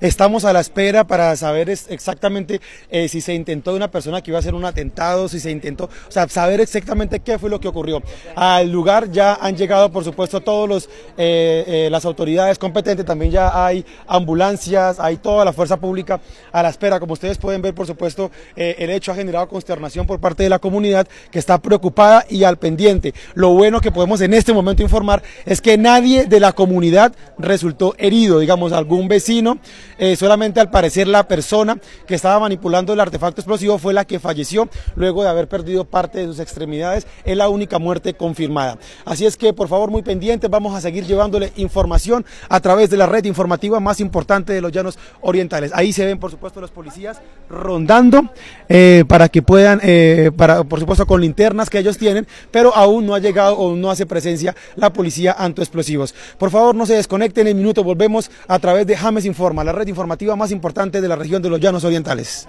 Estamos a la espera para saber exactamente eh, si se intentó de una persona que iba a hacer un atentado, si se intentó, o sea, saber exactamente qué fue lo que ocurrió. Al lugar ya han llegado, por supuesto, todos eh, eh, las autoridades competentes, también ya hay ambulancias, hay toda la fuerza pública a la espera. Como ustedes pueden ver, por supuesto, el hecho ha generado consternación por parte de la comunidad que está preocupada y al pendiente. Lo bueno que podemos en este momento informar es que nadie de la comunidad resultó herido, digamos, algún vecino, eh, solamente al parecer la persona que estaba manipulando el artefacto explosivo fue la que falleció luego de haber perdido parte de sus extremidades, es la única muerte confirmada. Así es que por favor muy pendientes, vamos a seguir llevándole información a través de la red informativa más importante de los llanos orientales. Ahí se ven por supuesto los policías rondando eh, para que puedan, eh, para, por supuesto con linternas que ellos tienen, pero aún no ha llegado o no hace presencia la policía antiexplosivos. Por favor no se desconecten en minuto, volvemos a través de James Informa, la red informativa más importante de la región de los Llanos Orientales.